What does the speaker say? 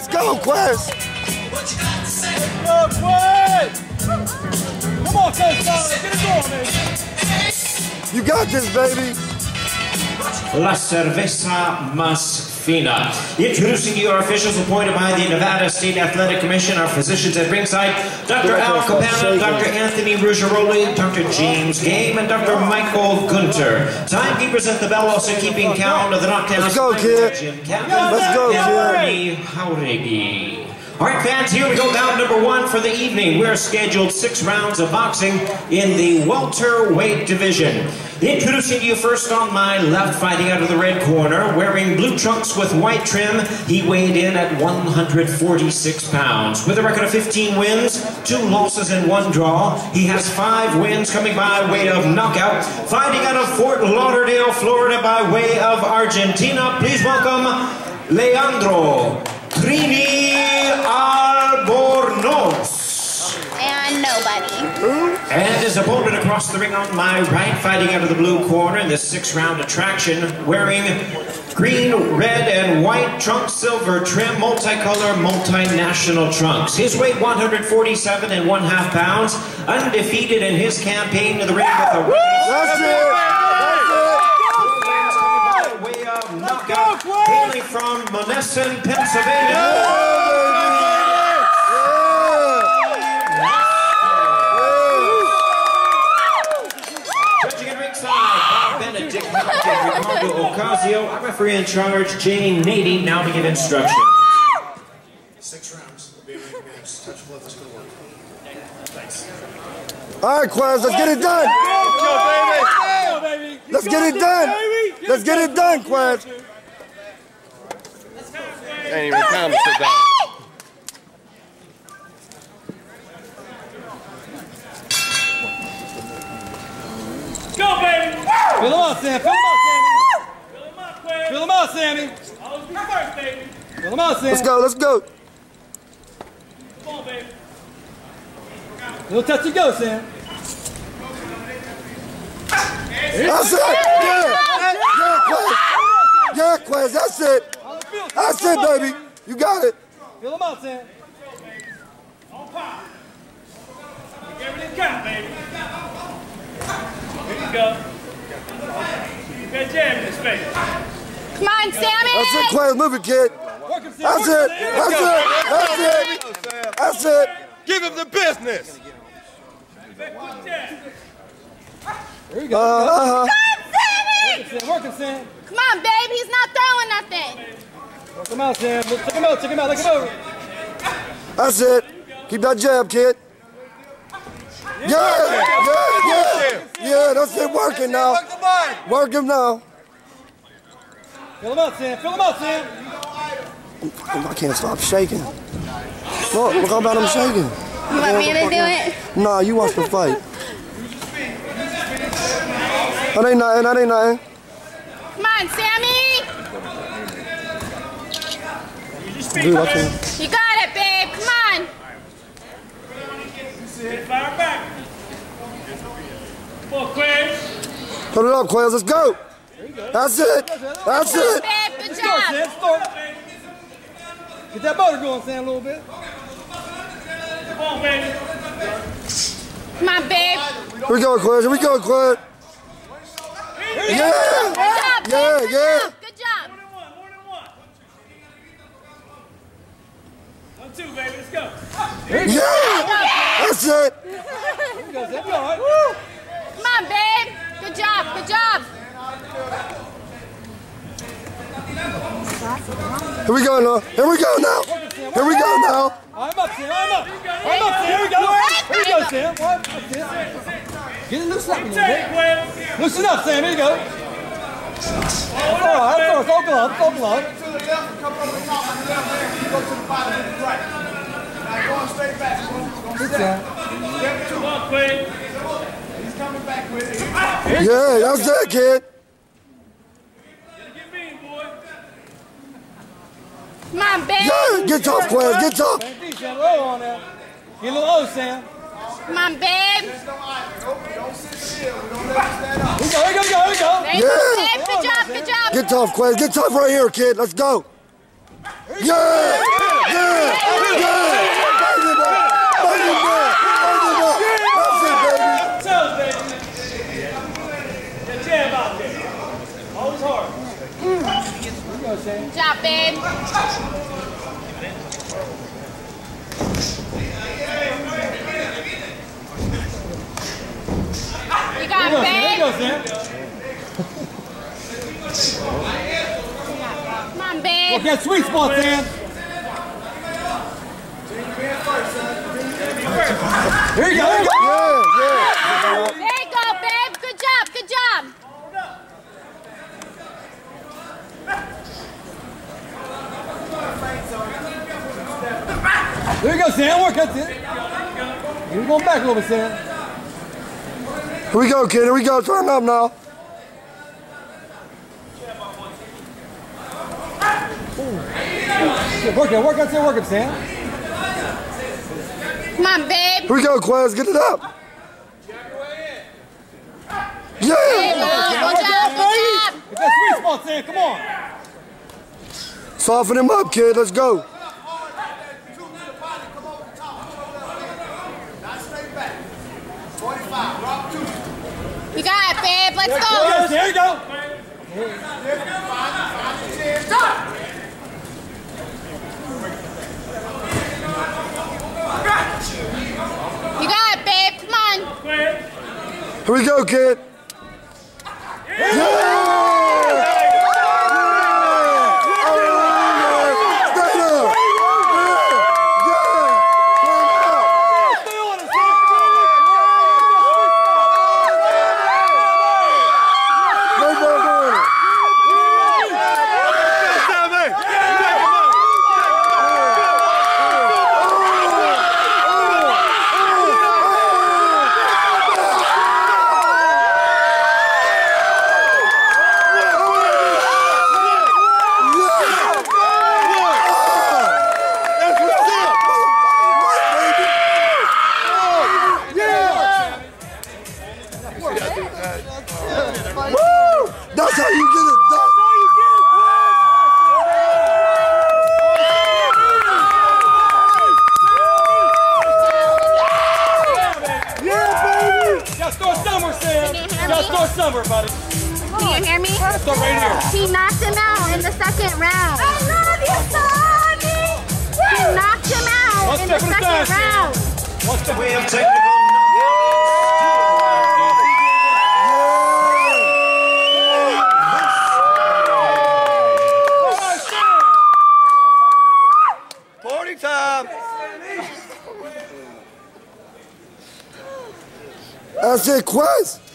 Let's go, Quest. Go, Quest! Come on, Coach Get it going, baby. You got this, baby. La Cerveza Mas Fina. Introducing you our officials appointed by the Nevada State Athletic Commission, our physicians at ringside, Dr. Al Capana, Dr. Anthony Ruggiero, Dr. James Game, and Dr. Michael Gunter. Timekeepers at the bell also keeping count of the knockdowns. Let's go, kid. Let's go, kid. Jauregui. All right, fans, here we go. Bout number one for the evening. We're scheduled six rounds of boxing in the welterweight division. Introducing you first on my left, fighting out of the red corner, wearing blue trunks with white trim. He weighed in at 146 pounds. With a record of 15 wins, two losses, and one draw. He has five wins coming by way of knockout. Fighting out of Fort Lauderdale, Florida by way of Argentina. Please welcome Leandro Trini Albornoz. And nobody. And his opponent across the ring on my right, fighting out of the blue corner in this six-round attraction, wearing green, red, and white trunk silver trim, multicolor, multinational trunks. His weight 147 and one half pounds, undefeated in his campaign to the ring with a That's it! Knockout, hailing from Monessen, Pennsylvania. Ocasio, our referee in charge, Jay Nady, now to give instruction. Six rounds. Touch blood. Let's go to work. Thanks. All right, Quaz, let's get it done. Let's get it done. Let's get it done, Quaz. Ain't even time to sit down. Go, baby! Fill him up, Sam. Fill him up, Sammy. Always be first, baby. Fill him up, Sammy. Let's go, let's go. Come on, baby. Little touch and go, Sam. That's it. Yeah. Yeah, Quaz. Yeah, Quaz. That's it. That's it, baby. You got it. Fill him up, Sam. On pop. Everything count, baby. Here you go. Good jab in his face. Come on, Sammy! That's it, Quaz. Move it, kid. That's it. That's it. That's it. That's it. Give him the business. There you go. Uh, uh-huh. Come on, Sam. Work him, Sam. Come on, babe. He's not throwing nothing. Work him out, Sam. Check him out. Check him out. Look him over. That's it. Keep that jab, kid. Yeah, yeah, yeah. Yeah, that's it. Working now. Work him now. Fill him up, Sam. Fill him up, Sam. Oh, I can't stop shaking. Look, look how about I'm shaking. You want me to do it? Nah, you watch the fight. That ain't nothing. That ain't nothing. Come on, Sammy. Dude, I can't. You got it, babe. Come on. Fire back. Come on, Quez. Put it up, Quez. Let's go. That's it. That's it. Babe, good Let's go. Sam. Start. Get that motor going, Sam, a little bit. Come on, baby. Come on, babe. Here we go, Quez. Here we go, Quez. Good Yeah. job, babe. Yeah, Good yeah. job. Good job. More than one. More than one. One, two, baby. Let's go. Yeah. That's it. Here we go, Sam. You? Come on, babe. Good job. Good job. Here we go now. Here we go now. Here we go now. I'm up, Sam. I'm up. I'm up, Sam. Here we go. Here we go, Sam. What? Get it loosened up a little bit. Loosen up, Sam. Here you go. That's all right. That's all right. Go glove. Go glove. To the left, come from the top of the left leg. You go to the bottom of the right. Now going straight back. Going, going step. two. Come on, Quez. He's coming back with it. Yeah, that's it, kid. Come on, babe. Yeah, get tough, Quez. Get tough. Bang D, Sam. Low on there. Get a little O, Sam. Come on, babe. Don't idle. Don't, don't sit still. We don't let you stand up. Here we go. Here we go. Here we go. There Yeah. Good job. Good job. Get tough, Quez. Get tough right here, kid. Let's go. Yeah. Yeah. Bang him up. Bang him up. Bang him up. That's it, baby. Toes, baby. Get jab out there. Always hard. Here you go, Sam. Good job, babe. You got it, babe. Come on, babe. Work that sweet spot, Sam. Here you go. Here you go. Yeah, yeah. There you go, babe. Good job, good job. There you go, Sam. Work that's it. You're going back a little bit, Sam. Here we go, kid. Here we go. Turn up now. Yeah, work it. Work that's it. Work it, Sam. Come on, babe. Here we go, Quez. Get it up. There you Yeah. go. Good job, good job. Get that sweet spot, Sam. Come on. Soften him up, kid. Let's go. You got it, babe. Let's There go. you go, There you go. You got it, babe. Come on. Here we go, kid. Yeah! Sam. Can you hear Just me? start somewhere, buddy. Can you hear me? Let's Start right here. He knocked him out in the second round. I love you, Sonny. He knocked him out One in the step at second time, round. One step. We have technical Party time. That's it, Quez.